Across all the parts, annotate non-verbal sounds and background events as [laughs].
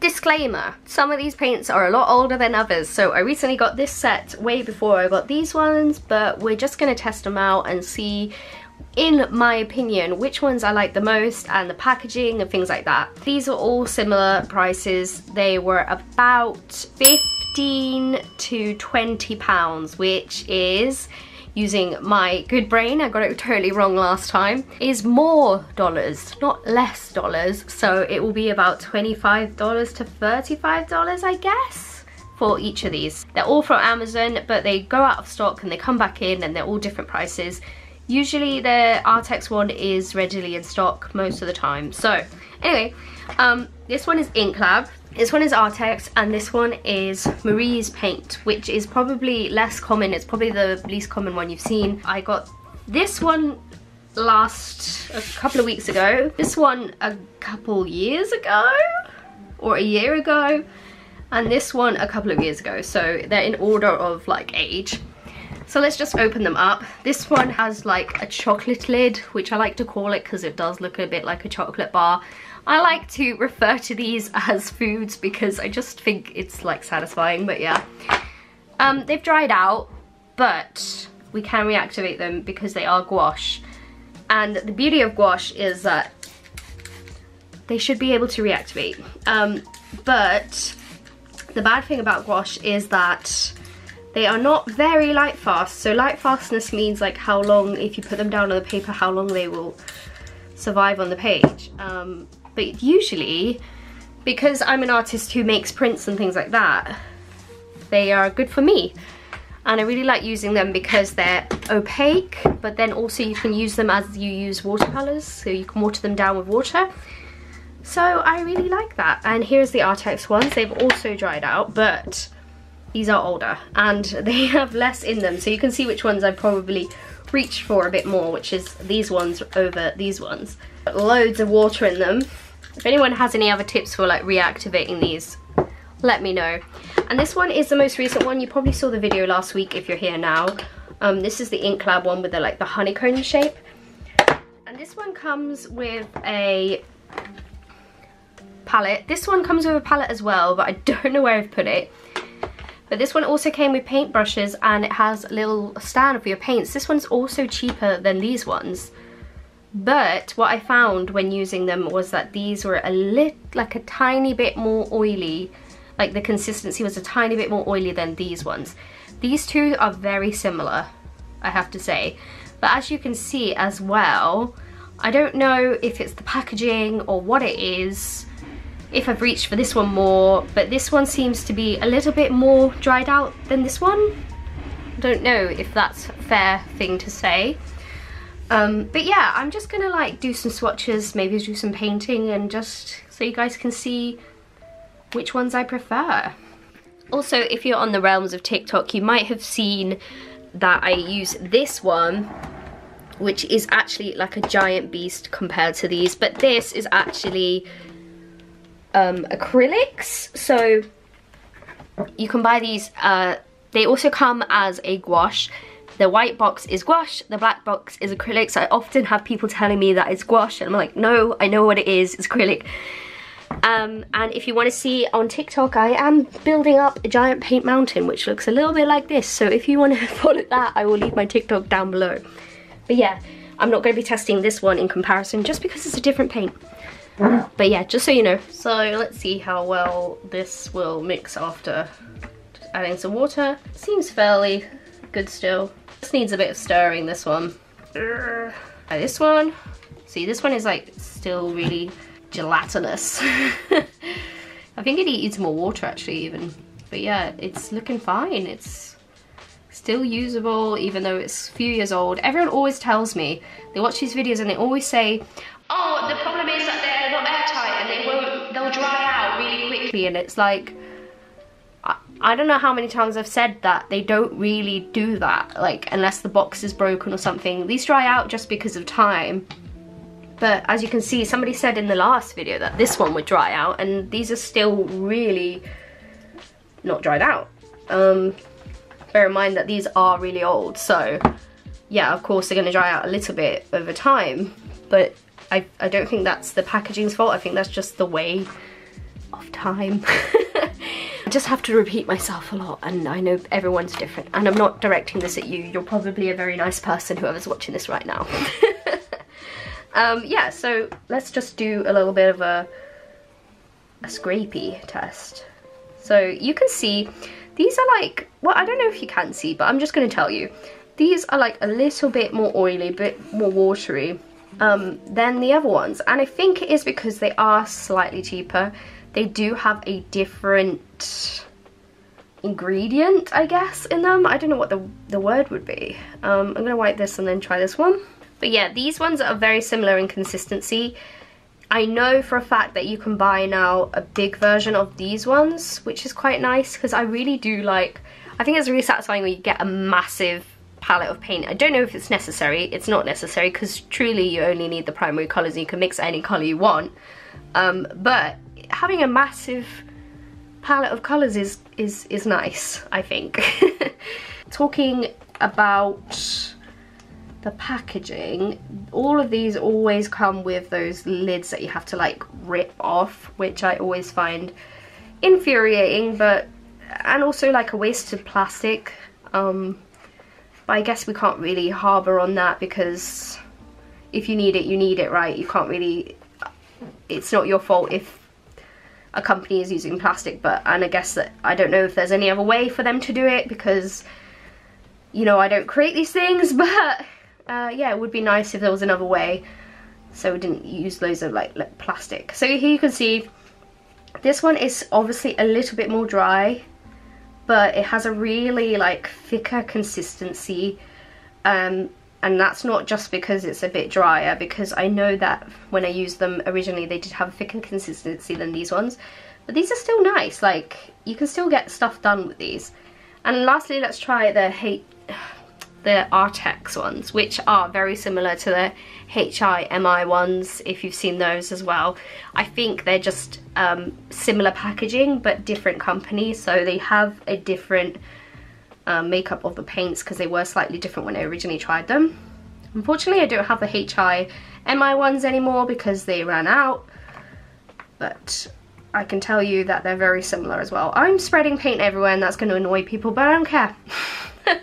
Disclaimer, some of these paints are a lot older than others, so I recently got this set way before I got these ones, but we're just gonna test them out and see in my opinion, which ones I like the most and the packaging and things like that. These are all similar prices. They were about 15 to 20 pounds, which is using my good brain, I got it totally wrong last time, is more dollars, not less dollars. So it will be about $25 to $35, I guess, for each of these. They're all from Amazon, but they go out of stock and they come back in and they're all different prices. Usually the Arrtx one is readily in stock most of the time. So anyway, um, this one is Ink Lab. This one is Arrtx and this one is Marie's Paint, which is probably less common. It's probably the least common one you've seen. I got this one last a couple of weeks ago. This one a couple years ago or a year ago. And this one a couple of years ago. So they're in order of like age. So let's just open them up. This one has like a chocolate lid, which I like to call it because it does look a bit like a chocolate bar. I like to refer to these [laughs] as foods because I just think it's like satisfying, but yeah. Um, they've dried out, but we can reactivate them because they are gouache. And the beauty of gouache is that they should be able to reactivate. Um, but the bad thing about gouache is that they are not very light fast. So light fastness means like how long, if you put them down on the paper, how long they will survive on the page. Um, but usually, because I'm an artist who makes prints and things like that, they are good for me. And I really like using them because they're opaque, but then also you can use them as you use watercolors, so you can water them down with water. So I really like that. And here's the Arrtx ones. They've also dried out, but these are older and [laughs] they have less in them. So you can see which ones I probably reached for a bit more, which is these ones over these ones. Loads of water in them. If anyone has any other tips for like reactivating these, let me know. And this one is the most recent one. You probably saw the video last week if you're here now. Um, this is the Ink Lab one with the like the honeycomb shape. And this one comes with a palette. This one comes with a palette as well, but I [laughs] don't know where I've put it. But this one also came with paintbrushes and it has a little stand for your paints. This one's also cheaper than these ones. But what I found when using them was that these were a little, like a tiny bit more oily. Like the consistency was a tiny bit more oily than these ones. These two are very similar, I have to say. But as you can see as well, I don't know if it's the packaging or what it is, if I've reached for this one more, but this one seems to be a little bit more dried out than this one. I don't know if that's a fair thing to say. Um, but yeah, I'm just gonna like do some swatches, maybe do some painting and just so you guys can see which ones I prefer. Also, if you're on the realms of TikTok, you might have seen that I use this one which is actually like a giant beast compared to these, but this is actually um, acrylics. So you can buy these. Uh, they also come as a gouache. The white box is gouache, the black box is acrylics. I often have people telling me that it's gouache and I'm like, no, I know what it is, it's acrylic. Um, and if you want to see on TikTok, I am building up a giant paint mountain, which looks a little bit like this. So if you want to [laughs] follow that, I will leave my TikTok down below. But yeah, I'm not going to be testing this one in comparison just because it's a different paint. But yeah, just so you know. So let's see how well this will mix after adding some water. Seems fairly good still. This needs a bit of stirring, this one. This one. See, this one is like still really gelatinous. [laughs] I think it needs more water actually even. But yeah, it's looking fine. It's still usable even though it's a few years old. Everyone always tells me, they watch these videos and they always say, oh, the problem is that they're not airtight and they won't, they'll dry out really quickly. And it's like, I, I don't know how many times I've said that they don't really do that, like unless the box is broken or something. These dry out just because of time. But as you can see, somebody said in the last video that this one would dry out and these are still really not dried out. Um, bear in mind that these are really old, so yeah, of course they're gonna dry out a little bit over time, but I, I don't think that's the packaging's fault. I think that's just the way of time. [laughs] I just have to repeat myself a lot and I know everyone's different and I'm not directing this at you. You're probably a very nice person whoever's watching this right now. [laughs] um, yeah, so let's just do a little bit of a, a scrapey test. So you can see these are like, well, I don't know if you can see, but I'm just going to tell you. These are like a little bit more oily, bit more watery um, than the other ones. And I think it is because they are slightly cheaper. They do have a different ingredient, I guess, in them. I don't know what the, the word would be. Um, I'm going to wipe this and then try this one. But yeah, these ones are very similar in consistency. I know for a fact that you can buy now a big version of these ones, which is quite nice because I really do like, I think it's really satisfying when you get a massive palette of paint. I don't know if it's necessary. It's not necessary because truly you only need the primary colours and you can mix any colour you want. Um, but having a massive palette of colours is, is, is nice, I think. [laughs] Talking about the packaging, all of these always come with those lids that you have to like rip off, which I always find infuriating, but, and also like a waste of plastic. Um, but I guess we can't really harbour on that because if you need it, you need it, right? You can't really, it's not your fault if a company is using plastic, but, and I guess that, I don't know if there's any other way for them to do it because, you know, I don't create these things, [laughs] but uh, yeah, it would be nice if there was another way so we didn't use loads of like, plastic. So here you can see this one is obviously a little bit more dry but it has a really like thicker consistency um, and that's not just because it's a bit drier because I know that when I used them originally they did have a thicker consistency than these ones. But these are still nice like you can still get stuff done with these. And lastly let's try the hate [sighs] the Arrtx ones, which are very similar to the HIMI ones, if you've seen those as well. I think they're just um, similar packaging, but different companies, so they have a different um, makeup of the paints because they were slightly different when I originally tried them. Unfortunately, I don't have the HI MI ones anymore because they ran out, but I can tell you that they're very similar as well. I'm spreading paint everywhere and that's going to annoy people, but I don't care. [laughs]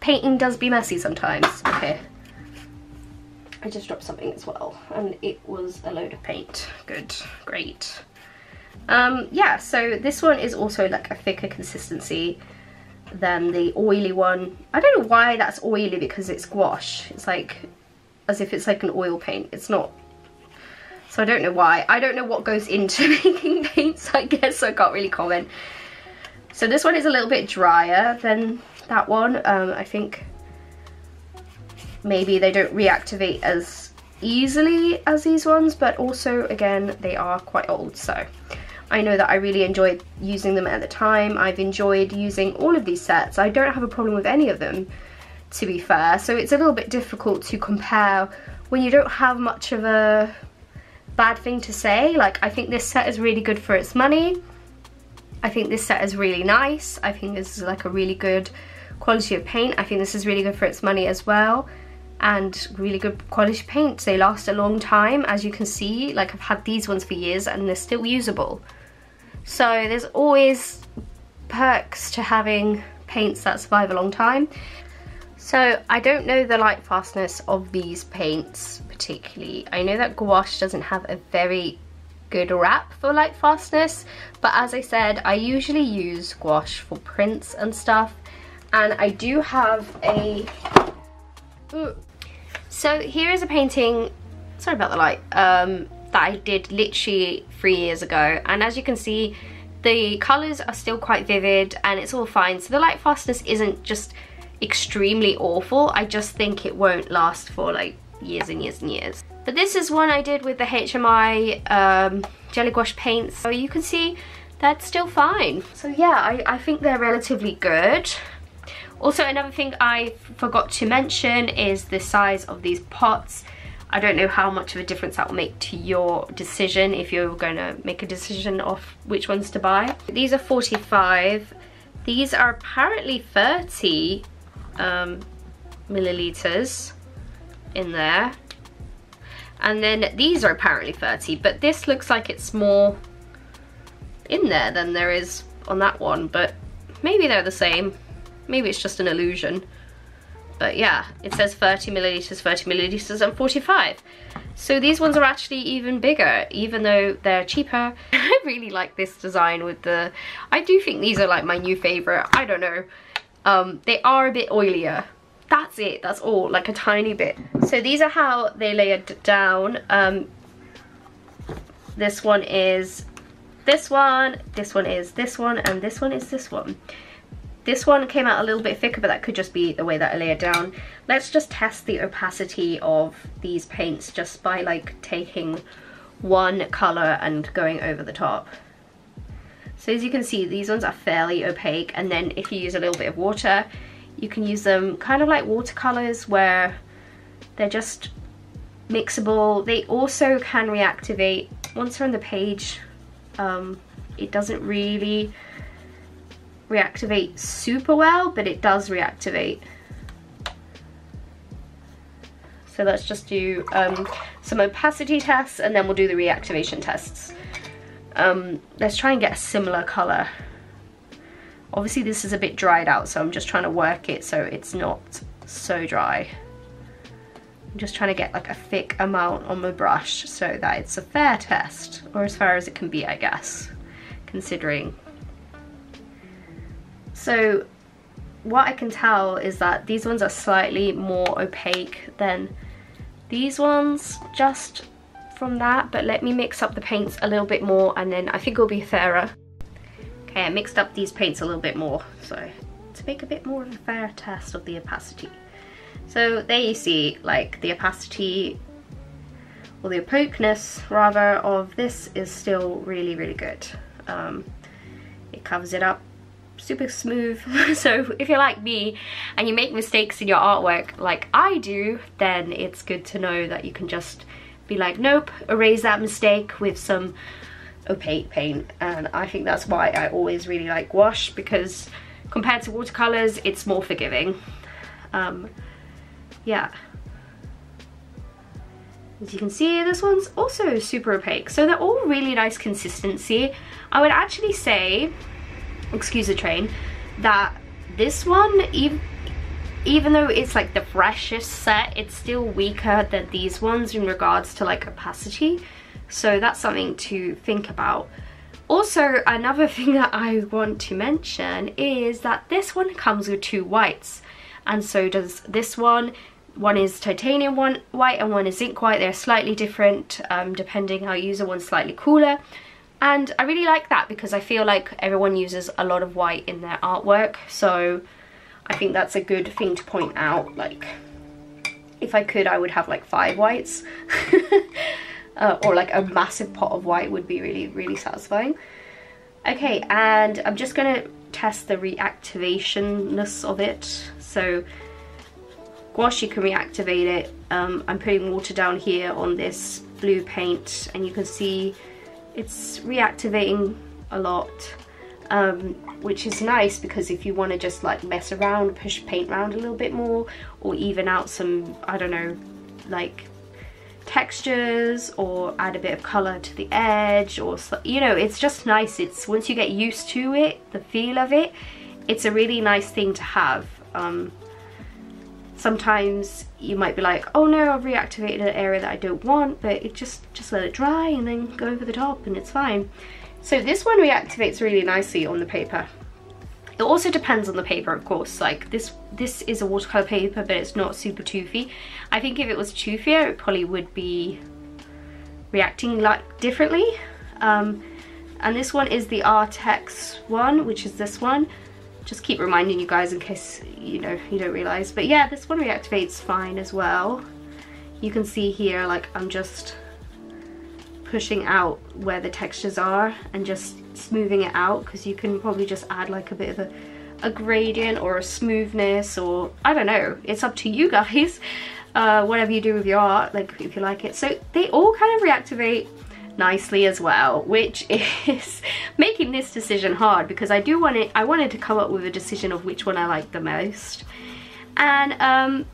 painting does be messy sometimes. Okay. I just dropped something as well and it was a load of paint. Good, great. Um, yeah, so this one is also like a thicker consistency than the oily one. I don't know why that's oily because it's gouache. It's like as if it's like an oil paint. It's not. So I don't know why. I don't know what goes into [laughs] making paints, I guess. So I can't really comment. So this one is a little bit drier than that one. Um, I think maybe they don't reactivate as easily as these ones, but also, again, they are quite old, so I know that I really enjoyed using them at the time. I've enjoyed using all of these sets. I don't have a problem with any of them, to be fair, so it's a little bit difficult to compare when you don't have much of a bad thing to say. Like, I think this set is really good for its money. I think this set is really nice. I think this is like a really good quality of paint. I think this is really good for its money as well and really good quality paints. They last a long time as you can see like I've had these ones for years and they're still usable. So there's always perks to having paints that survive a long time. So I don't know the light fastness of these paints particularly. I know that gouache doesn't have a very good rap for light fastness but as I said I usually use gouache for prints and stuff and I do have a ooh. so here is a painting sorry about the light um, that I did literally three years ago. And as you can see the colors are still quite vivid and it's all fine. So the light fastness isn't just extremely awful. I just think it won't last for like years and years and years. But this is one I did with the HIMI um, Jelly Gouache paints. So you can see that's still fine. So yeah I, I think they're relatively good. Also another thing I forgot to mention is the size of these pots. I don't know how much of a difference that will make to your decision if you're going to make a decision of which ones to buy. These are 45. These are apparently 30 um, milliliters in there. And then these are apparently 30, but this looks like it's more in there than there is on that one, but maybe they're the same. Maybe it's just an illusion. But yeah, it says 30 milliliters, 30 milliliters, and 45. So these ones are actually even bigger, even though they're cheaper. [laughs] I really like this design with the... I do think these are like my new favorite. I don't know. Um, they are a bit oilier. That's it, that's all, like a tiny bit. So these are how they layered down. Um, this one is this one, this one is this one, and this one is this one. This one came out a little bit thicker, but that could just be the way that I lay it down. Let's just test the opacity of these paints just by like taking one color and going over the top. So as you can see, these ones are fairly opaque. And then if you use a little bit of water, you can use them kind of like watercolors where they're just mixable. They also can reactivate once they're on the page. Um, it doesn't really reactivate super well, but it does reactivate. So let's just do um, some opacity tests and then we'll do the reactivation tests. Um, let's try and get a similar color. Obviously this is a bit dried out, so I'm just trying to work it so it's not so dry. I'm just trying to get like a thick amount on my brush so that it's a fair test, or as far as it can be, I guess, considering so what I can tell is that these ones are slightly more opaque than these ones just from that but let me mix up the paints a little bit more and then I think it'll be fairer. Okay I mixed up these paints a little bit more so to make a bit more of a fair test of the opacity. So there you see like the opacity or the opaqueness rather of this is still really really good. Um, it covers it up super smooth [laughs] so if you're like me and you make mistakes in your artwork like I do then it's good to know that you can just be like nope erase that mistake with some opaque paint and I think that's why I always really like gouache because compared to watercolors it's more forgiving um, yeah as you can see, this one's also super opaque. So they're all really nice consistency. I would actually say excuse the train, that this one, even, even though it's like the freshest set, it's still weaker than these ones in regards to like opacity. So that's something to think about. Also, another [laughs] thing that I want to mention is that this one comes with two whites. And so does this one. One is titanium one white and one is zinc white. They're slightly different um, depending how you use it. One's slightly cooler and I really like that because I feel like everyone uses a lot of white in their artwork. So I think that's a good thing to point out. Like if I could I would have like five whites. [laughs] Uh, or like a massive pot of white would be really really satisfying. Okay and I'm just gonna test the reactivationness of it. So gouache you can reactivate it um, I'm putting water down here on this blue paint and you can see it's reactivating a lot um, which is nice because if you want to just like mess around push paint around a little bit more or even out some I don't know like textures or add a bit of color to the edge or you know it's just nice. It's once you get used to it the feel of it it's a really nice thing to have um, sometimes you might be like, oh no, I've reactivated an area that I don't want, but it just, just let it dry and then go over the top and it's fine. So this one reactivates really nicely on the paper. It also depends on the paper, of course. Like this, this is a watercolor paper, but it's not super toofy I think if it was toothier, it probably would be reacting like differently. Um, and this one is the Arrtx one, which is this one just keep reminding you guys in case you know you don't realize. But yeah this one reactivates fine as well. You can see here like I'm just pushing out where the textures are and just smoothing it out because you can probably just add like a bit of a, a gradient or a smoothness or I don't know. It's up to you guys. [laughs] Uh, whatever you do with your art like if you like it. So they all kind of reactivate nicely as well, which [laughs] is making this decision hard because I do want it, I wanted to come up with a decision of which one I like the most. And um,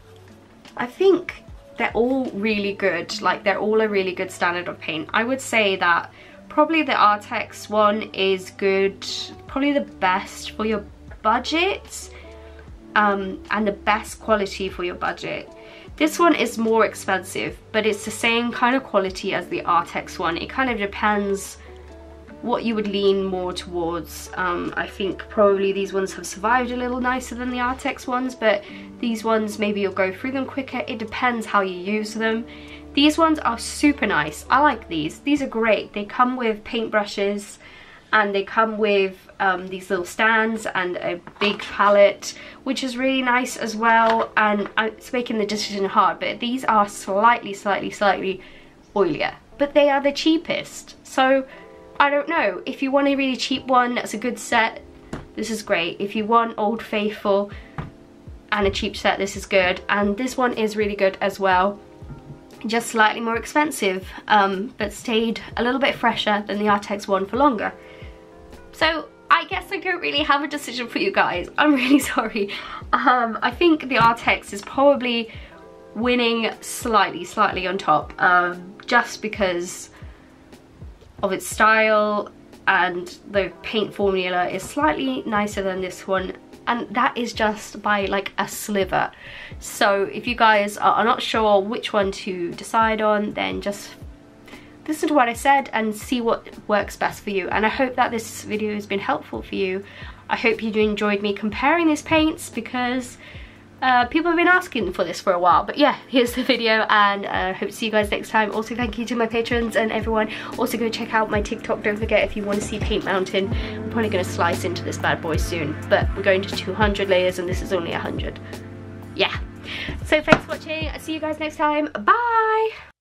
I think they're all really good. Like they're all a really good standard of paint. I would say that probably the Arrtx one is good, probably the best for your budget um, and the best quality for your budget. This one is more expensive, but it's the same kind of quality as the Arrtx one. It kind of depends what you would lean more towards. Um, I think probably these ones have survived a little nicer than the Arrtx ones, but these ones maybe you'll go through them quicker. It depends how you use them. These ones are super nice. I like these. These are great. They come with paintbrushes and they come with um, these little stands and a big palette which is really nice as well. And it's making the decision hard but these are slightly slightly slightly oilier but they are the cheapest. So I don't know. If you want a really cheap one that's a good set this is great. If you want Old Faithful and a cheap set this is good. And this one is really good as well. Just slightly more expensive um, but stayed a little bit fresher than the Arrtx one for longer. So I guess I don't really have a decision for you guys. I'm really [laughs] sorry. Um, I think the Arrtx is probably winning slightly, slightly on top um, just because of its style and the paint formula is slightly nicer than this one and that is just by like a sliver so if you guys are not sure which one to decide on then just listen to what I said and see what works best for you. And I hope that this video has been helpful for you. I hope you enjoyed me comparing these paints because uh, people have been asking for this for a while. But yeah, [laughs] here's the video and I uh, hope to see you guys next time. Also, thank you to my patrons and everyone. Also, go check out my TikTok. Don't forget if you want to see Paint Mountain. I'm probably going to slice into this bad boy soon. But we're going to 200 layers and this is only 100. Yeah. So thanks for watching. I'll see you guys next time. Bye!